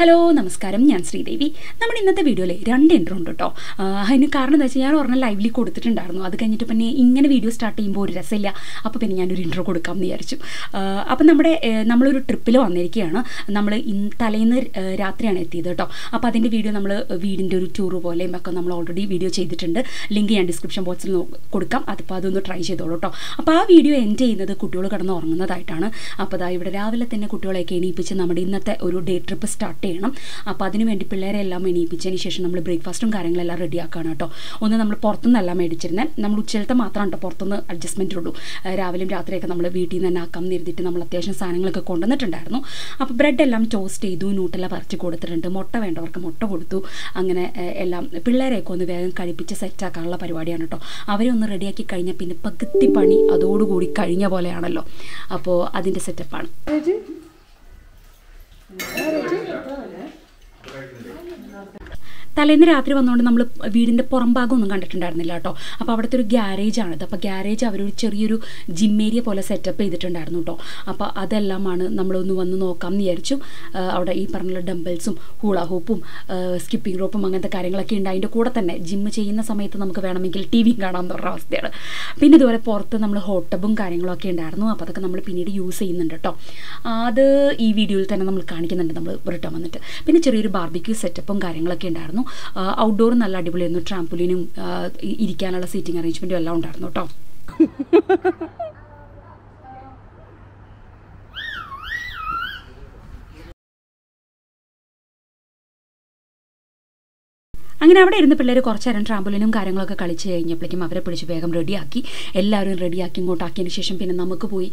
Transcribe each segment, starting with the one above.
Hello നമസ്കാരം. ഞാൻ ശ്രീദേവി. നമ്മുടെ ഇന്നത്തെ വീഡിയോയിൽ രണ്ട് ഇൻട്രോ ഉണ്ട് കേട്ടോ അതിന് കാരണം എന്താ വെച്ചാൽ ഞാൻ ഒരെണ്ണം ലൈവ്ലി കൊടുത്തിട്ടുണ്ടായിരുന്നു. അത് കഴിഞ്ഞിട്ട് പിന്നെ ഇങ്ങനെ വീഡിയോ സ്റ്റാർട്ട് ചെയ്യുമ്പോൾ ഒരു രസമില്ല. അപ്പോൾ പിന്നെ ഞാനൊരു ഇൻട്രോ കൊടുക്കാമെന്ന് വിചാരിച്ചു. അപ്പം നമ്മുടെ നമ്മളൊരു ട്രിപ്പിൽ വന്നിരിക്കുകയാണ്. നമ്മൾ തലേന്ന് രാത്രിയാണ് എത്തിയത് കേട്ടോ അപ്പോൾ അതിന്റെ വീഡിയോ നമ്മൾ വീടിന്റെ ഒരു ടൂർ പോലെയും ഒക്കെ നമ്മൾ ഓൾറെഡി വീഡിയോ ചെയ്തിട്ടുണ്ട്. ലിങ്ക് ഞാൻ ഡിസ്ക്രിപ്ഷൻ ബോക്സിൽ കൊടുക്കാം. അതിപ്പോൾ അതൊന്ന് ട്രൈ ചെയ്തോളൂ കേട്ടോ അപ്പോൾ ആ വീഡിയോ എൻഡ് ചെയ്യുന്നത് കുട്ടികൾ കിടന്ന് ഉറങ്ങുന്നതായിട്ടാണ്. അപ്പോൾ അതാ ഇവിടെ രാവിലെ തന്നെ കുട്ടികളെയൊക്കെ എണീപ്പിച്ച് നമ്മുടെ ഇന്നത്തെ ഒരു ഡേ ട്രിപ്പ് സ്റ്റാർട്ട് ചെയ്യണം. അപ്പോൾ അതിന് വേണ്ടി പിള്ളേരെ എല്ലാം എണീപ്പിച്ചതിന് ശേഷം നമ്മൾ ബ്രേക്ക്ഫാസ്റ്റും കാര്യങ്ങളെല്ലാം റെഡിയാക്കുകയാണ് കേട്ടോ. ഒന്ന് നമ്മൾ പുറത്തുനിന്നല്ല മേടിച്ചിരുന്നത് നമ്മൾ ഉച്ചയിലത്തെ മാത്രമാണ് കേട്ടോ പുറത്തുനിന്ന് അഡ്ജസ്റ്റ്മെന്റ് ഉള്ളൂ രാവിലെയും രാത്രിയൊക്കെ നമ്മൾ വീട്ടിൽ നിന്ന് തന്നെ ആക്കാം നിരുത്തിയിട്ട് നമ്മൾ അത്യാവശ്യം സാധനങ്ങളൊക്കെ കൊണ്ടുവന്നിട്ടുണ്ടായിരുന്നു. അപ്പോൾ ബ്രെഡ് എല്ലാം ടോസ്റ്റ് ചെയ്തു നൂട്ടെല്ലാം പറിച്ച് കൊടുത്തിട്ടുണ്ട്. മുട്ട വേണ്ടവർക്ക് മുട്ട കൊടുത്തു. അങ്ങനെ എല്ലാം പിള്ളേരെയൊക്കെ ഒന്ന് വേഗം കഴിപ്പിച്ച് സെറ്റാക്കാനുള്ള പരിപാടിയാണ് കേട്ടോ. അവരെ ഒന്ന് റെഡിയാക്കി കഴിഞ്ഞാൽ പിന്നെ പകുതി പണി അതോടുകൂടി കഴിഞ്ഞ പോലെയാണല്ലോ. അപ്പോൾ അതിന്റെ സെറ്റപ്പാണ് Oh, they did, it does. തലേന്ന് രാത്രി വന്നുകൊണ്ട് നമ്മൾ വീടിന്റെ പുറം ഭാഗം ഒന്നും കണ്ടിട്ടുണ്ടായിരുന്നില്ല കേട്ടോ. അപ്പോൾ അവിടുത്തെ ഒരു ഗ്യാരേജ് ആണിത്. അപ്പോൾ ഗ്യാരേജ് അവരൊരു ചെറിയൊരു ജിമ്മേരിയ പോലെ സെറ്റപ്പ് ചെയ്തിട്ടുണ്ടായിരുന്നു കേട്ടോ. അപ്പോൾ അതെല്ലാമാണ് നമ്മളൊന്ന് വന്ന് നോക്കാം എന്ന് വിചാരിച്ചു അവിടെ ഈ പറഞ്ഞുള്ള ഡംബിൾസും ഹൂള ഹൂപ്പും സ്കിപ്പിംഗ് റോപ്പും അങ്ങനത്തെ കാര്യങ്ങളൊക്കെ ഉണ്ട്. അതിന്റെ കൂടെ തന്നെ ജിമ്മ് ചെയ്യുന്ന സമയത്ത് നമുക്ക് വേണമെങ്കിൽ ടി വിയും കാണാമെന്ന് പറഞ്ഞ അവസ്ഥയാണ്. പിന്നെ ഇതുപോലെ പുറത്ത് നമ്മൾ ഹോട്ട് ടബും കാര്യങ്ങളൊക്കെ ഉണ്ടായിരുന്നു. അപ്പോൾ അതൊക്കെ നമ്മൾ പിന്നീട് യൂസ് ചെയ്യുന്നുണ്ട് കേട്ടോ. അത് ഈ വീഡിയോയിൽ തന്നെ നമ്മൾ കാണിക്കുന്നുണ്ട് നമ്മൾ റിട്ടേൺ വന്നിട്ട്. പിന്നെ ചെറിയൊരു ബാർബിക്യൂ സെറ്റപ്പും കാര്യങ്ങളൊക്കെ ഉണ്ടായിരുന്നു. ഔട്ട്ഡോർ നല്ല അടിപൊളിയായിരുന്നു. ട്രാംപുലിനും ഇരിക്കാനുള്ള സീറ്റിംഗ് അറേഞ്ച്മെന്റും എല്ലാം ഉണ്ടായിരുന്നു കേട്ടോ. അങ്ങനെ അവിടെ ഇരുന്ന് പിള്ളേർ കുറച്ച് നേരം ട്രാമ്പുലിനും കാര്യങ്ങളൊക്കെ കളിച്ച് കഴിഞ്ഞപ്പോഴേക്കും അവരെ പിടിച്ച് വേഗം റെഡിയാക്കി എല്ലാവരും റെഡിയാക്കി ഇങ്ങോട്ടാക്കിയതിന് ശേഷം പിന്നെ നമുക്ക് പോയി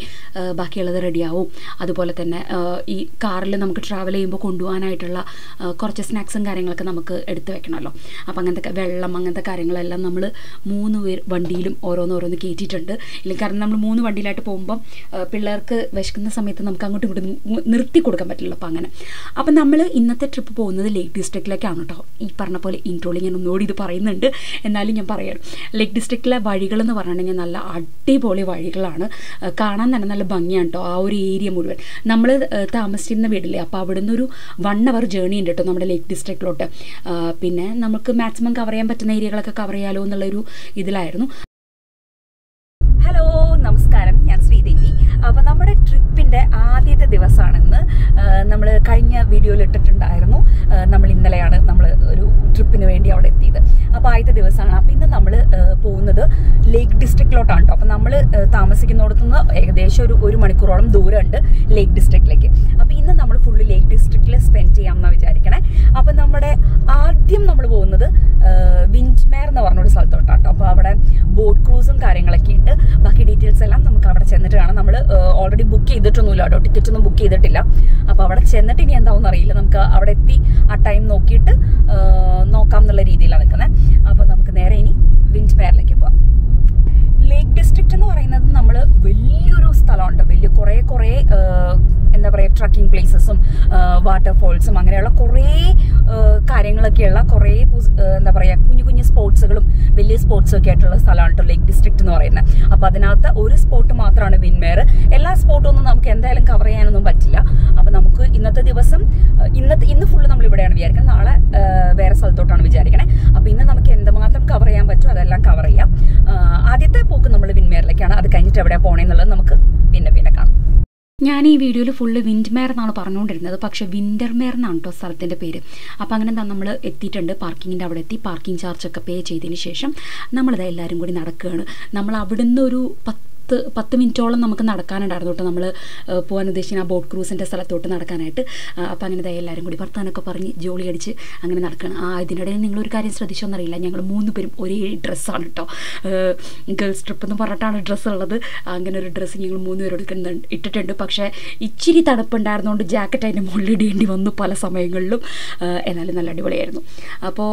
ബാക്കിയുള്ളത് റെഡിയാവും അതുപോലെ തന്നെ ഈ കാറിൽ നമുക്ക് ട്രാവൽ ചെയ്യുമ്പോൾ കൊണ്ടുപോകാനായിട്ടുള്ള കുറച്ച് സ്നാക്സും കാര്യങ്ങളൊക്കെ നമുക്ക് എടുത്ത് വെക്കണമല്ലോ. അപ്പോൾ അങ്ങനത്തെ വെള്ളം അങ്ങനത്തെ കാര്യങ്ങളെല്ലാം നമ്മൾ മൂന്ന് പേർ വണ്ടിയിലും ഓരോന്നോരോന്ന് കയറ്റിയിട്ടുണ്ട് ഇല്ലെങ്കിൽ കാരണം നമ്മൾ മൂന്ന് വണ്ടിയിലായിട്ട് പോകുമ്പം പിള്ളേർക്ക് വിശക്കുന്ന സമയത്ത് നമുക്ക് അങ്ങോട്ടും ഇങ്ങോട്ടും നിർത്തി കൊടുക്കാൻ പറ്റില്ല അപ്പോൾ അങ്ങനെ. അപ്പം നമ്മൾ ഇന്നത്തെ ട്രിപ്പ് പോകുന്നത് ലേക്ക് ഡിസ്ട്രിക്റ്റിലേക്കാണ് കേട്ടോ. ഈ പറഞ്ഞ പോലെ ഇൻട്രോയിൽ ഞാൻ ഒന്നുകൂടി ഇത് പറയുന്നുണ്ട്. എന്നാലും ഞാൻ പറയാം. ലേക്ക് ഡിസ്ട്രിക്റ്റിലെ വഴികളെന്ന് പറഞ്ഞിട്ടുണ്ടെങ്കിൽ നല്ല അടിപൊളി വഴികളാണ്. കാണാൻ തന്നെ നല്ല ഭംഗിയാണ് കേട്ടോ ആ ഒരു ഏരിയ മുഴുവൻ. നമ്മൾ താമസിച്ചിരുന്ന വീടില്ലേ? അപ്പോൾ അവിടുന്ന് ഒരു വൺ അവർ ജേണി ഉണ്ട് കേട്ടോ നമ്മുടെ ലേക്ക് ഡിസ്ട്രിക്റ്റിലോട്ട് പിന്നെ നമുക്ക് മാക്സിമം കവർ ചെയ്യാൻ പറ്റുന്ന ഏരിയകളൊക്കെ കവർ ചെയ്യാലോ എന്നുള്ളൊരു ഇതിലായിരുന്നു. ഹലോ നമസ്കാരം. ഞാൻ ശ്രീദേവി. അപ്പോൾ നമ്മുടെ ട്രിപ്പിന്റെ ആദ്യത്തെ ദിവസമാണെന്ന് നമ്മൾ കഴിഞ്ഞ വീഡിയോയിൽ ഇട്ടിട്ടുണ്ടായിരുന്നു. നമ്മൾ ഇന്നലെയാണ് നമ്മൾ ഒരു ട്രിപ്പിന് വേണ്ടി അവിടെ എത്തിയത് ആദ്യത്തെ ദിവസമാണ്. അപ്പം ഇന്ന് നമ്മൾ പോകുന്നത് ലേക്ക് ഡിസ്ട്രിക്റ്റിലോട്ടാണ് കേട്ടോ അപ്പം നമ്മൾ താമസിക്കുന്നിടത്തുനിന്ന് ഏകദേശം ഒരു ഒരു മണിക്കൂറോളം ദൂരമുണ്ട് ലേക്ക്. ഡിസ്ട്രിക്റ്റിലേക്ക് അപ്പോൾ ഇന്ന് നമ്മൾ ഫുള്ള് ലേക്ക് ഡിസ്ട്രിക്റ്റിൽ സ്പെൻഡ് ചെയ്യാമെന്നാണ് വിചാരിക്കണേ. അപ്പം നമ്മുടെ ആദ്യം നമ്മൾ പോകുന്നത് പറഞ്ഞൊരു സ്ഥലത്തോട്ടാണ് കേട്ടോ അപ്പോൾ അവിടെ ബോട്ട് ക്രൂസും കാര്യങ്ങളൊക്കെ ഉണ്ട്. ബാക്കി ഡീറ്റെയിൽസ് എല്ലാം നമുക്ക് അവിടെ ചെന്നിട്ട് കാണാം. നമ്മൾ ഓൾറെഡി ബുക്ക് ചെയ്തിട്ടൊന്നുമില്ല കേട്ടോ. ടിക്കറ്റ് ഒന്നും ബുക്ക് ചെയ്തിട്ടില്ല. അപ്പോൾ അവിടെ ചെന്നിട്ട് ഇനി എന്താവും അറിയില്ല. നമുക്ക് അവിടെ എത്തി ആ ടൈം നോക്കിയിട്ട് നോക്കാം എന്നുള്ള രീതിയിലാണ് നിൽക്കുന്നത് അപ്പോൾ നമുക്ക് നേരെ ഇനി വിൻഡ് മേറിലേക്ക് പോവാം. ലേക്ക് ഡിസ്ട്രിക്റ്റ് എന്ന് പറയുന്നത് നമ്മൾ വലിയൊരു സ്ഥലമുണ്ട്. വലിയ കുറേ കുറേ ആ, എന്താ പറയുക ട്രക്കിംഗ് പ്ലേസസും വാട്ടർഫോൾസും അങ്ങനെയുള്ള കുറേ കാര്യങ്ങളൊക്കെയുള്ള കുറേ എന്താ പറയുക കുഞ്ഞു കുഞ്ഞു സ്പോർട്സുകളും വലിയ സ്പോർട്സും ഒക്കെ ആയിട്ടുള്ള സ്ഥലമാണ് കേട്ടോ ലേക്ക് ഡിസ്ട്രിക്ട് എന്ന് പറയുന്നത്. അപ്പോൾ അതിനകത്ത് ഒരു സ്പോട്ട് മാത്രമാണ് വിൻമേർ. എല്ലാ സ്പോട്ടും ഒന്നും നമുക്ക് എന്തായാലും കവർ ചെയ്യാനൊന്നും പറ്റില്ല. അപ്പോൾ നമുക്ക് ഇന്നത്തെ ദിവസം ഇന്നത്തെ ഇന്ന് ഫുള്ള് നമ്മൾ ഇവിടെയാണ് വിചാരിക്കുന്നത് നാളെ വേറെ സ്ഥലത്തോട്ടാണ് വിചാരിക്കണേ. അപ്പോൾ ഇന്ന് നമുക്ക് എന്തുമാത്രം കവർ ചെയ്യാൻ പറ്റുമോ അതെല്ലാം കവർ ചെയ്യാം. ആദ്യത്തെ പോക്ക് നമ്മൾ വിൻമേറിലേക്കാണ്. അത് കഴിഞ്ഞിട്ട് എവിടെയാണ് പോകണമെന്നുള്ളത് നമുക്ക് പിന്നെ പിന്നെ ഞാൻ ഈ വീഡിയോയിൽ ഫുള്ള് വിൻഡ്മേർ എന്നാണ് പറഞ്ഞുകൊണ്ടിരുന്നത്. പക്ഷേ വിന്റർമേർ എന്നാണ് കേട്ടോ സ്ഥലത്തിന്റെ പേര്. അപ്പോൾ അങ്ങനെ എന്താ നമ്മൾ എത്തിയിട്ടുണ്ട്. പാർക്കിങ്ങിന്റെ അവിടെ എത്തി. പാർക്കിംഗ് ചാർജ് ഒക്കെ പേ ചെയ്തതിന് ശേഷം നമ്മളിത് എല്ലാവരും കൂടി നടക്കുകയാണ് നമ്മൾ അവിടുന്ന് ഒരു പത്ത് പത്ത് പത്ത് മിനിറ്റോളം നമുക്ക് നടക്കാനുണ്ടായിരുന്നു കേട്ടോ. നമ്മൾ പോകാൻ ഉദ്ദേശിക്കുന്ന ആ ബോട്ട് ക്രൂസിന്റെ സ്ഥലത്തോട്ട് നടക്കാനായിട്ട്. അപ്പോൾ അങ്ങനെ എല്ലാവരും കൂടി ഭർത്താനൊക്കെ പറഞ്ഞ് ജോളി അടിച്ച് അങ്ങനെ നടക്കണം. ആ ഇതിനിടയിൽ നിങ്ങളൊരു കാര്യം ശ്രദ്ധിച്ചോന്നറിയില്ല ഞങ്ങൾ മൂന്ന് പേരും ഒരേ ഡ്രസ്സാണ് കേട്ടോ. ഗേൾസ് ട്രിപ്പ് എന്ന് പറഞ്ഞിട്ടാണ് ഡ്രസ്സ് ഉള്ളത്. അങ്ങനെ ഒരു ഡ്രസ്സ് ഞങ്ങൾ മൂന്ന് പേരും എടുക്കുന്നുണ്ട് ഇട്ടിട്ടുണ്ട്. പക്ഷേ ഇച്ചിരി തണുപ്പുണ്ടായിരുന്നുകൊണ്ട് ജാക്കറ്റ് അതിന്റെ മുകളിൽ ഇടേണ്ടി വന്നു പല സമയങ്ങളിലും. എന്നാലും നല്ല അടിപൊളിയായിരുന്നു. അപ്പോൾ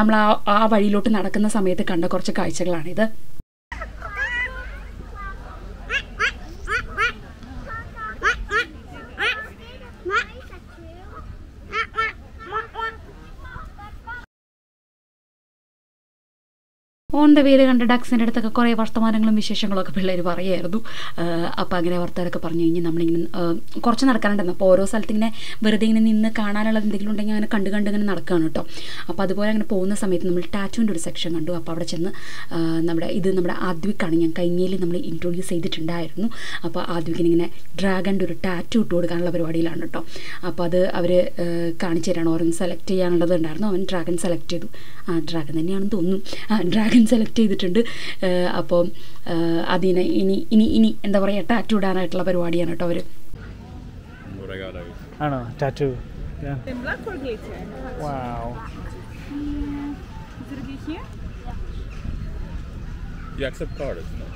നമ്മൾ ആ ആ വഴിയിലോട്ട് നടക്കുന്ന സമയത്ത് കണ്ട കുറച്ച് കാഴ്ചകളാണിത്. ഓൺ ദ വേയിൽ കണ്ട ഡക്സിന്റെ അടുത്തൊക്കെ കുറേ വർത്തമാനങ്ങളും വിശേഷങ്ങളൊക്കെ പിള്ളേർ പറയായിരുന്നു. അപ്പോൾ അങ്ങനെ വർത്തമാനമൊക്കെ പറഞ്ഞു കഴിഞ്ഞ് നമ്മളിങ്ങനെ കുറച്ച് നടക്കാനുണ്ടെന്ന്. അപ്പോൾ ഓരോ സ്ഥലത്ത് ഇങ്ങനെ വെറുതെ ഇങ്ങനെ നിന്ന് കാണാനുള്ള എന്തെങ്കിലും ഉണ്ടെങ്കിൽ അങ്ങനെ കണ്ട് കണ്ട് ഇങ്ങനെ നടക്കുകയാണ് കേട്ടോ അപ്പോൾ അതുപോലെ അങ്ങനെ പോകുന്ന സമയത്ത് നമ്മൾ ടാറ്റുവിന്റെ ഒരു സെക്ഷൻ കണ്ടു. അപ്പോൾ അവിടെ ചെന്ന് നമ്മുടെ ഇത് നമ്മുടെ ആദ്വിക്കാണ് ഞാൻ കൈഞ്ഞയിൽ നമ്മൾ ഇൻട്രൊഡ്യൂസ് ചെയ്തിട്ടുണ്ടായിരുന്നു. അപ്പോൾ ആദ്വിക്കിന് ഇങ്ങനെ ഡ്രാഗന്റെ ഒരു ടാറ്റു ഇട്ട് കൊടുക്കാനുള്ള പരിപാടിയിലാണ് കേട്ടോ അപ്പോൾ അത് അവർ കാണിച്ചു തരാണ്. ഓരോന്ന് സെലക്ട് ചെയ്യാനുള്ളത് ഉണ്ടായിരുന്നു. അവൻ ഡ്രാഗൺ സെലക്ട് ചെയ്തു. ആ ഡ്രാഗൺ തന്നെയാണെന്ന് തോന്നുന്നു. ആ ഡ്രാഗൺ സെലക്ട് ചെയ്തിട്ടുണ്ട് അപ്പോൾ അതിനെ ഇനി ഇനി ഇനി എന്താ പറയുക ടാറ്റു ഇടാനായിട്ടുള്ള പരിപാടിയാണ് കേട്ടോ അവർ ആണോ tattoo You accept card, isn't it okay here? You accept cards? No.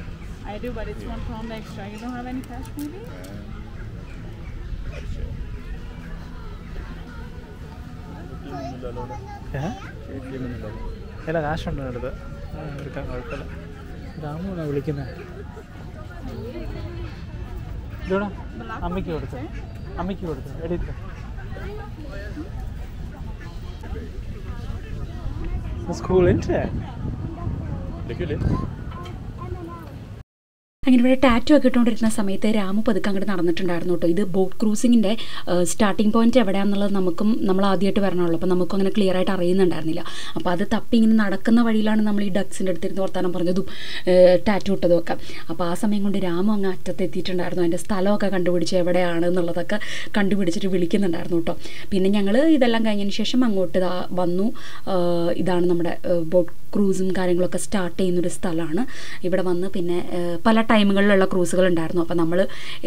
I do, but it's yeah. one pound extra. You don't have any cash, maybe? Yeah. അല്ല കാശുണ്ട് അടുത്ത് എടുക്കാൻ കുഴപ്പമില്ല രാമു എന്നാ വിളിക്കുന്നത് ഇതോടാ അമ്മയ്ക്ക് കൊടുത്തു അമ്മയ്ക്ക് കൊടുത്തു എടുത്ത് സ്കൂളിൻ്റെ Lycka till. അങ്ങനെ ഇവിടെ ടാറ്റു ഒക്കെ ഇട്ടുകൊണ്ടിരുന്ന സമയത്ത് രാമു പതുക്കെ അങ്ങോട്ട് നടന്നിട്ടുണ്ടായിരുന്നു കേട്ടോ. ഇത് ബോട്ട് ക്രൂസിങ്ങിന്റെ സ്റ്റാർട്ടിംഗ് പോയിന്റ് എവിടെയാണെന്നുള്ളത് നമുക്കും നമ്മൾ ആദ്യമായിട്ട് വരണമല്ലോ. അപ്പോൾ നമുക്കും അങ്ങനെ ക്ലിയർ ആയിട്ട് അറിയുന്നുണ്ടായിരുന്നില്ല. അപ്പോൾ അത് തപ്പി ഇങ്ങനെ നടക്കുന്ന വഴിയിലാണ് നമ്മൾ ഈ ഡക്സിന്റെ അടുത്തിരുന്ന് വർത്താനം പറഞ്ഞതും ടാറ്റു ഇട്ടതും ഒക്കെ അപ്പോൾ ആ സമയം കൊണ്ട് രാമു അങ്ങ് അറ്റത്ത് എത്തിയിട്ടുണ്ടായിരുന്നു അതിന്റെ സ്ഥലമൊക്കെ കണ്ടുപിടിച്ച് എവിടെയാണ് എന്നുള്ളതൊക്കെ കണ്ടുപിടിച്ചിട്ട് വിളിക്കുന്നുണ്ടായിരുന്നു കേട്ടോ. പിന്നെ ഞങ്ങൾ ഇതെല്ലാം കഴിഞ്ഞതിന് ശേഷം അങ്ങോട്ട് വന്നു. ഇതാണ് നമ്മുടെ ബോട്ട് ക്രൂസും കാര്യങ്ങളൊക്കെ സ്റ്റാർട്ട് ചെയ്യുന്നൊരു സ്ഥലമാണ് ഇവിടെ വന്ന് പിന്നെ പല ടൈമുകളിലുള്ള ക്രൂസുകൾ ഉണ്ടായിരുന്നു. അപ്പോൾ നമ്മൾ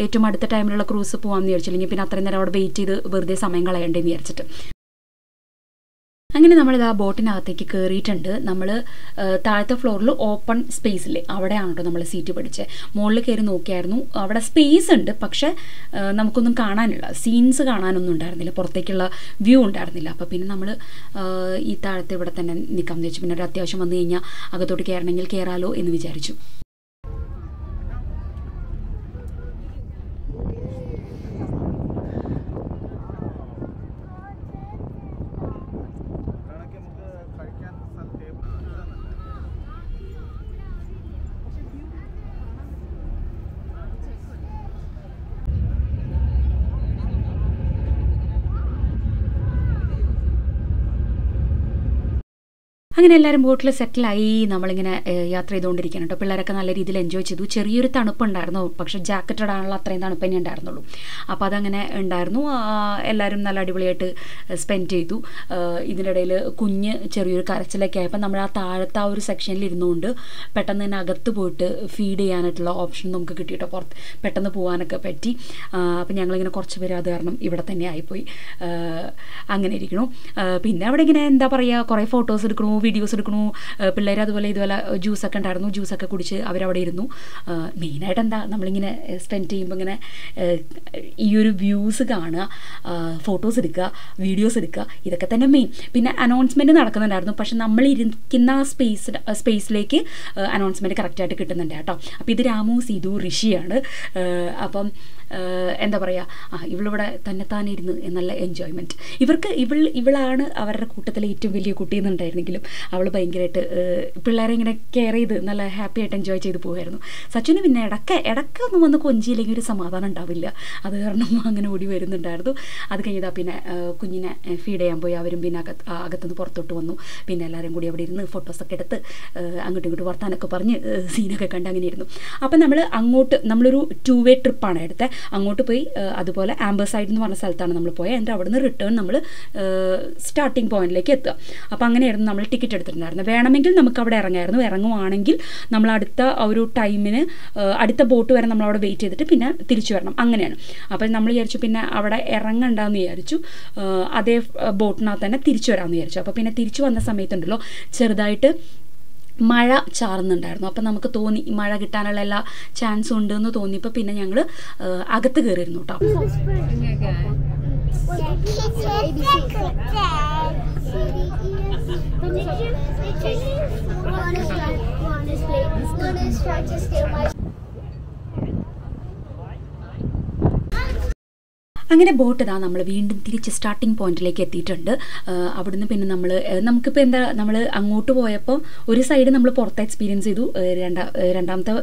ഏറ്റവും അടുത്ത ടൈമിലുള്ള ക്രൂസ് പോകാമെന്ന് വിചാരിച്ചു അല്ലെങ്കിൽ പിന്നെ അത്രയും നേരം അവിടെ വെയിറ്റ് ചെയ്ത് വെറുതെ സമയം കളയണ്ടേന്ന് വിചാരിച്ചിട്ട്. അങ്ങനെ നമ്മളിത് ആ ബോട്ടിനകത്തേക്ക് കയറിയിട്ടുണ്ട് നമ്മൾ താഴത്തെ ഫ്ലോറിൽ ഓപ്പൺ സ്പേസില്ലേ അവിടെയാണ് കേട്ടോ നമ്മൾ സീറ്റ് പിടിച്ചത് മുകളിൽ കയറി നോക്കിയായിരുന്നു. അവിടെ സ്പേസ് ഉണ്ട് പക്ഷേ നമുക്കൊന്നും കാണാനില്ല. സീൻസ് കാണാനൊന്നും ഉണ്ടായിരുന്നില്ല. പുറത്തേക്കുള്ള വ്യൂ ഉണ്ടായിരുന്നില്ല. അപ്പോൾ പിന്നെ നമ്മൾ ഈ താഴത്തെ ഇവിടെ തന്നെ നിൽക്കാമെന്ന് വെച്ചു പിന്നെ ഒരു അത്യാവശ്യം വന്നു കഴിഞ്ഞാൽ അകത്തോട്ട് കയറണമെങ്കിൽ കയറാലോ എന്ന് വിചാരിച്ചു. അങ്ങനെ എല്ലാവരും ബോട്ടിൽ സെറ്റിലായി നമ്മളിങ്ങനെ യാത്ര ചെയ്തുകൊണ്ടിരിക്കണം കേട്ടോ പിള്ളേരൊക്കെ നല്ല രീതിയിൽ എൻജോയ് ചെയ്തു. ചെറിയൊരു തണുപ്പുണ്ടായിരുന്നു. പക്ഷേ ജാക്കറ്റ് ഇടാനുള്ള അത്രയും തണുപ്പ് തന്നെ ഉണ്ടായിരുന്നുള്ളൂ. അപ്പോൾ അതങ്ങനെ ഉണ്ടായിരുന്നു. എല്ലാവരും നല്ല അടിപൊളിയായിട്ട് സ്പെൻഡ് ചെയ്തു. ഇതിനിടയിൽ കുഞ്ഞ് ചെറിയൊരു കരച്ചിലൊക്കെ ആയപ്പോൾ നമ്മൾ ആ താഴത്തെ ആ ഒരു സെക്ഷനിൽ ഇരുന്നുകൊണ്ട് പെട്ടെന്ന് തന്നെ അകത്ത് പോയിട്ട് ഫീഡ് ചെയ്യാനായിട്ടുള്ള ഓപ്ഷൻ നമുക്ക് കിട്ടി കേട്ടോ പുറത്ത്. പെട്ടെന്ന് പോകാനൊക്കെ പറ്റി. അപ്പം ഞങ്ങളിങ്ങനെ കുറച്ച് പേര് അത് കാരണം ഇവിടെ തന്നെ ആയിപ്പോയി. അങ്ങനെ ഇരിക്കണു പിന്നെ അവിടെ ഇങ്ങനെ എന്താ പറയുക കുറേ ഫോട്ടോസ് എടുക്കണു വീഡിയോസ് എടുക്കണു. പിള്ളേർ അതുപോലെ ഇതുപോലെ ജ്യൂസൊക്കെ ഉണ്ടായിരുന്നു. ജ്യൂസൊക്കെ കുടിച്ച് അവരവിടെ ഇരുന്നു. മെയിനായിട്ട് എന്താ നമ്മളിങ്ങനെ സ്പെൻഡ് ചെയ്യുമ്പോൾ ഇങ്ങനെ ഈ ഒരു വ്യൂസ് കാണുക ഫോട്ടോസ് എടുക്കുക വീഡിയോസ് എടുക്കുക ഇതൊക്കെ തന്നെ മെയിൻ പിന്നെ അനൗൺസ്മെന്റ് നടക്കുന്നുണ്ടായിരുന്നു. പക്ഷെ നമ്മൾ ഇരിക്കുന്ന സ്പേസ് സ്പേസിലേക്ക് അനൗൺസ്മെന്റ് കറക്റ്റായിട്ട് കിട്ടുന്നുണ്ട് കേട്ടോ. അപ്പോൾ ഇത് രാമു സീതു ഋഷിയാണ്. അപ്പം എന്താ പറയുക ആ ഇവളിവിടെ തന്നെത്താനെ ഇരുന്ന് നല്ല എൻജോയ്മെന്റ് ഇവർക്ക് ഇവൾ ഇവളാണ് അവരുടെ കൂട്ടത്തിലെ ഏറ്റവും വലിയ കുട്ടി എന്നുണ്ടായിരുന്നെങ്കിലും അവൾ ഭയങ്കരമായിട്ട് പിള്ളേരെ ഇങ്ങനെ കെയർ ചെയ്ത് നല്ല ഹാപ്പി ആയിട്ട് എൻജോയ് ചെയ്ത് പോകുമായിരുന്നു സച്ചിന് പിന്നെ ഇടയ്ക്ക് ഇടയ്ക്ക് ഒന്ന് വന്ന് കൊഞ്ചിയില്ലെങ്കിൽ ഒരു സമാധാനം ഉണ്ടാവില്ല. അത് കാരണം അങ്ങനെ ഓടി വരുന്നുണ്ടായിരുന്നു. അത് കഴിഞ്ഞതാ പിന്നെ കുഞ്ഞിനെ ഫീഡ് ചെയ്യാൻ പോയി. അവരും പിന്നെ അകത്ത് അകത്തുനിന്ന് പുറത്തോട്ട് വന്നു. പിന്നെ എല്ലാവരും കൂടി അവിടെ ഇരുന്ന് ഫോട്ടോസൊക്കെ എടുത്ത് അങ്ങോട്ടും ഇങ്ങോട്ടും വർത്താനൊക്കെ പറഞ്ഞ് സീനൊക്കെ കണ്ട് അങ്ങനെ ഇരുന്നു. അപ്പം നമ്മൾ അങ്ങോട്ട് നമ്മളൊരു ടു വേ ട്രിപ്പാണ് എടുത്തത് അങ്ങോട്ട് പോയി അതുപോലെ ആംബർ സൈഡ് എന്ന് പറഞ്ഞ സ്ഥലത്താണ് നമ്മൾ പോയത് എന്നിട്ട് അവിടുന്ന് റിട്ടേൺ നമ്മൾ സ്റ്റാർട്ടിംഗ് പോയിന്റിലേക്ക് എത്തുക. അപ്പോൾ അങ്ങനെയായിരുന്നു നമ്മൾ ടിക്കറ്റ് എടുത്തിട്ടുണ്ടായിരുന്നത്. വേണമെങ്കിൽ നമുക്ക് അവിടെ ഇറങ്ങായിരുന്നു. ഇറങ്ങുവാണെങ്കിൽ നമ്മൾ അടുത്ത ഒരു ടൈമിന് അടുത്ത ബോട്ട് വരെ നമ്മൾ അവിടെ വെയിറ്റ് ചെയ്തിട്ട് പിന്നെ തിരിച്ചു വരണം. അങ്ങനെയാണ്. അപ്പോൾ നമ്മൾ വിചാരിച്ചു പിന്നെ അവിടെ ഇറങ്ങണ്ടെന്ന് വിചാരിച്ചു. അതേ ബോട്ടിനകത്ത് തന്നെ തിരിച്ചു വരാമെന്ന് വിചാരിച്ചു. അപ്പോൾ പിന്നെ തിരിച്ചു വന്ന സമയത്തുണ്ടല്ലോ ചെറുതായിട്ട് മഴ ചാറുന്നുണ്ടായിരുന്നു. അപ്പം നമുക്ക് തോന്നി മഴ കിട്ടാനുള്ള എല്ലാ ചാൻസും ഉണ്ട് എന്ന് തോന്നിയപ്പോൾ പിന്നെ ഞങ്ങൾ അകത്ത് കയറിയിരുന്നു കേട്ടോ അങ്ങനെ ബോട്ട് ഇതാ നമ്മൾ വീണ്ടും തിരിച്ച് സ്റ്റാർട്ടിംഗ് പോയിന്റിലേക്ക് എത്തിയിട്ടുണ്ട്. അവിടുന്ന് പിന്നെ നമ്മൾ നമുക്കിപ്പോൾ എന്താ നമ്മൾ അങ്ങോട്ട് പോയപ്പോൾ ഒരു സൈഡ് നമ്മൾ പുറത്തെ എക്സ്പീരിയൻസ് ചെയ്തു. രണ്ടാ രണ്ടാമത്തെ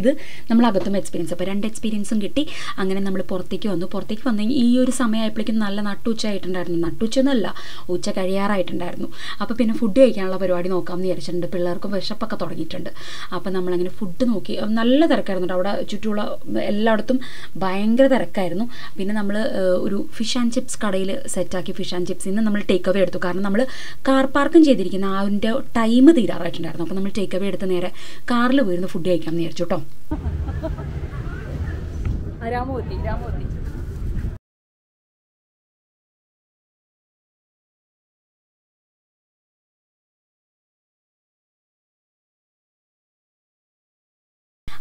ഇത് നമ്മൾ അകത്തും എക്സ്പീരിയൻസ് അപ്പോൾ രണ്ട് എക്സ്പീരിയൻസും കിട്ടി. അങ്ങനെ നമ്മൾ പുറത്തേക്ക് വന്നു. പുറത്തേക്ക് വന്നു ഈ ഒരു സമയമായപ്പോഴേക്കും നല്ല നട്ടുച്ച ആയിട്ടുണ്ടായിരുന്നു. നട്ടുച്ച എന്നല്ല ഉച്ച കഴിയാറായിട്ടുണ്ടായിരുന്നു. അപ്പോൾ പിന്നെ ഫുഡ് കഴിക്കാനുള്ള പരിപാടി നോക്കാം നോക്കാമെന്ന് വിചാരിച്ചിട്ടുണ്ട്. പിള്ളേർക്കും വിശപ്പൊക്കെ തുടങ്ങിയിട്ടുണ്ട്. അപ്പോൾ നമ്മളങ്ങനെ ഫുഡ് നോക്കി. നല്ല തിരക്കായിരുന്നു അവിടെ ചുറ്റുമുള്ള എല്ലായിടത്തും ഭയങ്കര തിരക്കായിരുന്നു. പിന്നെ നമ്മൾ ഒരു ഫിഷ് ആൻഡ് ചിപ്സ് കടയിൽ സെറ്റാക്കി ഫിഷ് ആൻഡ് ചിപ്സ് ഇന്ന് നമ്മൾ ടേക്ക് അവേ എടുത്തു. കാരണം നമ്മൾ കാർ പാർക്കും ചെയ്തിരിക്കുന്ന അതിന്റെ ടൈം തീരാറായിട്ടുണ്ടായിരുന്നു. അപ്പോൾ നമ്മൾ ടേക്ക് അവേ എടുത്ത് നേരെ കാറിൽ പോയിരുന്ന് ഫുഡ് കഴിക്കാമെന്ന് വിചാരിച്ചു കേട്ടോ രാമോത്തി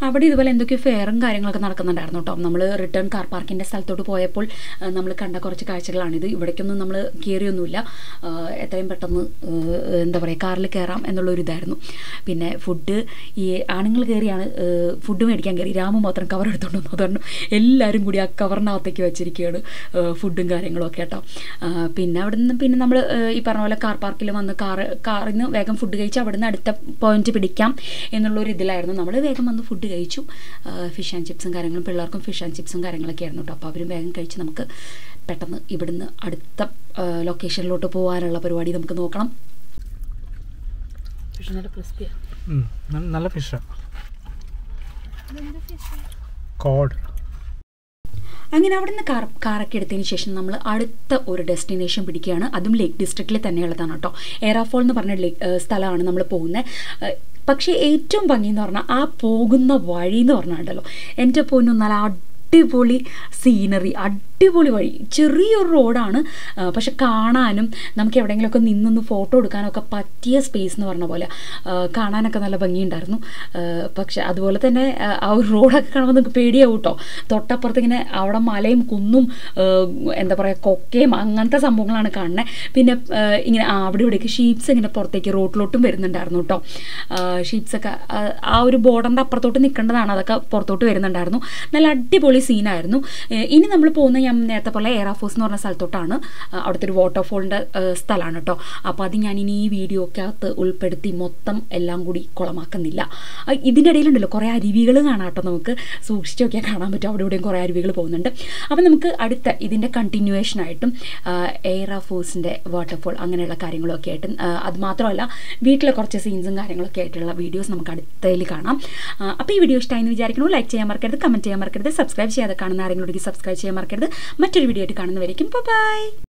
അവിടെ ഇതുപോലെ എന്തൊക്കെയോ ഫെയറും കാര്യങ്ങളൊക്കെ നടക്കുന്നുണ്ടായിരുന്നു കേട്ടോ. നമ്മൾ റിട്ടേൺ കാർ പാർക്കിന്റെ സ്ഥലത്തോട്ട് പോയപ്പോൾ നമ്മൾ കണ്ട കുറച്ച് കാഴ്ചകളാണിത് ഇവിടേക്കൊന്നും നമ്മൾ കയറിയൊന്നുമില്ല എത്രയും പെട്ടെന്ന് എന്താ പറയുക കാറിൽ കയറാം എന്നുള്ളൊരിതായിരുന്നു പിന്നെ ഫുഡ് ഈ ആണുങ്ങൾ കയറിയാണ് ഫുഡ് മേടിക്കാൻ കയറി രാമു മാത്രം കവർ എടുത്തോണ്ട് വന്നു. അതുകൊണ്ട് എല്ലാവരും കൂടി ആ കവറിനകത്തേക്ക് വെച്ചിരിക്കുകയാണ് ഫുഡും കാര്യങ്ങളും ഒക്കെ കേട്ടോ. പിന്നെ അവിടെ നിന്ന് പിന്നെ നമ്മൾ ഈ പറഞ്ഞ പോലെ കാർ പാർക്കിൽ വന്ന് കാർ കാറിൽ നിന്ന് വേഗം ഫുഡ് കഴിച്ച് അവിടെ നിന്ന് അടുത്ത പോയിന്റ് പിടിക്കാം എന്നുള്ളൊരു ഇതിലായിരുന്നു നമ്മൾ വേഗം വന്ന് ഫുഡ് കഴിച്ചു. ഫിഷ് ആൻഡ് ചിപ്സും കാര്യങ്ങളും പിള്ളേർക്കും ഫിഷ് ആൻഡ് ചിപ്സും കാര്യങ്ങളൊക്കെ ആയിരുന്നു കേട്ടോ അപ്പോൾ അവരും വേഗം കഴിച്ച് നമുക്ക് പെട്ടെന്ന് ഇവിടുന്ന് അടുത്ത ലൊക്കേഷനിലോട്ട് പോകാനുള്ള പരിപാടി നമുക്ക് നോക്കണം. ഫിഷ് നല്ല ക്രിസ്പിയാണ് നല്ല- ഫിഷാണ് കോഡ്. അങ്ങനെ അവിടുന്ന് നിന്ന് കാർ കാറൊക്കെ എടുത്തതിന് ശേഷം നമ്മൾ അടുത്ത ഒരു ഡെസ്റ്റിനേഷൻ പിടിക്കുകയാണ്. അതും ലേക്ക് ഡിസ്ട്രിക്റ്റിൽ തന്നെയുള്ളതാണ് കേട്ടോ എറാഫോൾ എന്ന് പറഞ്ഞ ലേക്ക് സ്ഥലമാണ് നമ്മൾ പോകുന്നത്. പക്ഷേ ഏറ്റവും ഭംഗി എന്ന് പറഞ്ഞാൽ ആ പോകുന്ന വഴി എന്ന് പറഞ്ഞാൽ ഉണ്ടല്ലോ. എന്റെ പൊന്നു നല്ല അടിപൊളി സീനറി അടിപൊളി വഴി. ചെറിയൊരു റോഡാണ്. പക്ഷെ കാണാനും നമുക്ക് എവിടെയെങ്കിലുമൊക്കെ നിന്നൊന്ന് ഫോട്ടോ എടുക്കാനൊക്കെ പറ്റിയ സ്പേസ് എന്ന് പറഞ്ഞ പോലെ. കാണാനൊക്കെ നല്ല ഭംഗിയുണ്ടായിരുന്നു. പക്ഷെ അതുപോലെ തന്നെ ആ, ഒരു റോഡൊക്കെ കാണുമ്പോൾ നമുക്ക് പേടിയാവും കേട്ടോ തൊട്ടപ്പുറത്ത് ഇങ്ങനെ അവിടെ മലയും കുന്നും എന്താ പറയുക കൊക്കയും അങ്ങനത്തെ സംഭവങ്ങളാണ് കാണുന്നത് പിന്നെ ഇങ്ങനെ അവിടെ ഇവിടേക്ക് ഷീപ്സ് ഇങ്ങനെ പുറത്തേക്ക് റോഡിലോട്ടും വരുന്നുണ്ടായിരുന്നു കേട്ടോ ഷീപ്സൊക്കെ ആ ഒരു ബോർഡറിന്റെ അപ്പുറത്തോട്ട് നിൽക്കേണ്ടതാണ്. അതൊക്കെ പുറത്തോട്ട് വരുന്നുണ്ടായിരുന്നു. നല്ല അടിപൊളി സീനായിരുന്നു ഇനി നമ്മൾ പോകുന്ന ഞാൻ നേരത്തെ പോലെ എയറാഫോഴ്സ് എന്ന് പറഞ്ഞ സ്ഥലത്തോട്ടാണ്. അവിടുത്തെ ഒരു വാട്ടർഫോളിന്റെ സ്ഥലമാണ് കേട്ടോ അപ്പോൾ അത് ഞാൻ ഇനി ഈ വീഡിയോക്കകത്ത് ഉൾപ്പെടുത്തി മൊത്തം എല്ലാം കൂടി കുളമാക്കുന്നില്ല. ഇതിന്റെ ഇടയിലുണ്ടല്ലോ കുറേ അരുവികൾ കാണാം കേട്ടോ നമുക്ക്. സൂക്ഷിച്ച് നോക്കിയാൽ കാണാൻ പറ്റും. അവിടെ ഇവിടെയും കുറേ അരുവികൾ പോകുന്നുണ്ട്. അപ്പോൾ നമുക്ക് അടുത്ത ഇതിന്റെ കണ്ടിന്യൂവേഷൻ ആയിട്ടും എയറാഫോഴ്സിന്റെ വാട്ടർഫോൾ അങ്ങനെയുള്ള കാര്യങ്ങളൊക്കെ ആയിട്ട് അത് മാത്രമല്ല വീട്ടിലെ കുറച്ച് സീൻസും കാര്യങ്ങളൊക്കെ ആയിട്ടുള്ള വീഡിയോസ് നമുക്ക് അടുത്തതിൽ കാണാം. അപ്പോൾ ഈ വീഡിയോ ഇഷ്ടമായി എന്ന് വിചാരിക്കുന്നു. ലൈക്ക് ചെയ്യാൻ മറക്കരുത് കമന്റ് ചെയ്യാൻ മറക്കരുത് സബ്സ്ക്രൈബ് ചെയ്യാതെ കാണുന്ന ആരെങ്കിലും സബ്സ്ക്രൈബ് ചെയ്യാൻ മറക്കരുത്. മറ്റൊരു വീഡിയോ ആയിട്ട് കാണുന്നവരേക്കും ബൈ